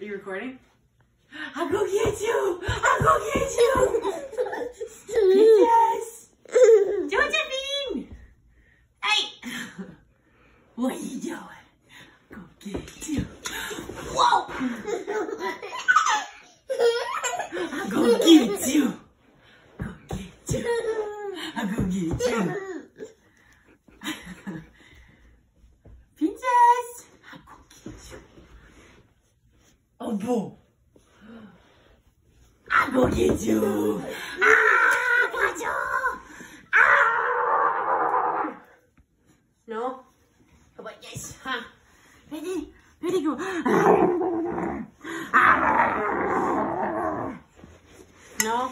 Are you recording? I'll go get you! I'll go get you! Yes! Josephine! Hey! What are you doing? Go get you. Whoa! I'll go get you. Go get you. I'll go get you. Princess! I'll go get you. Oh. I'll go get you. Ah, you. Ah. No? How about yes? Ready? Ready, go. No?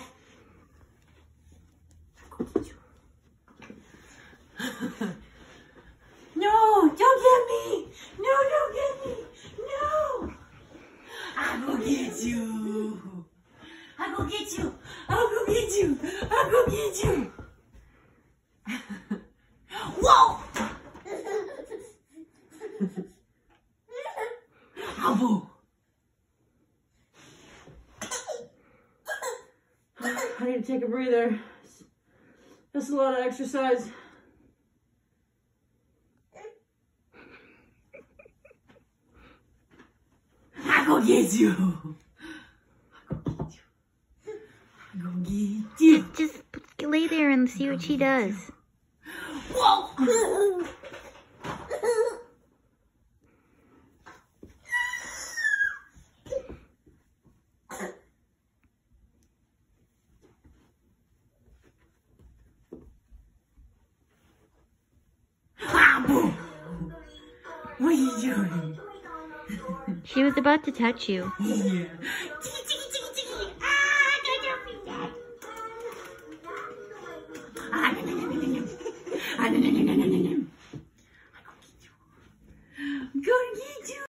I'll go get you. no, don't get me. No, don't get me. No. I'll go get you. I'll go get you. I'll go get you. I'll go get you. Whoa! Abu. I need to take a breather. That's a lot of exercise. I go get you. I go get you. I go get you. Just lay there and see what she does. Whoa! What are you doing? She was about to touch you. Yeah.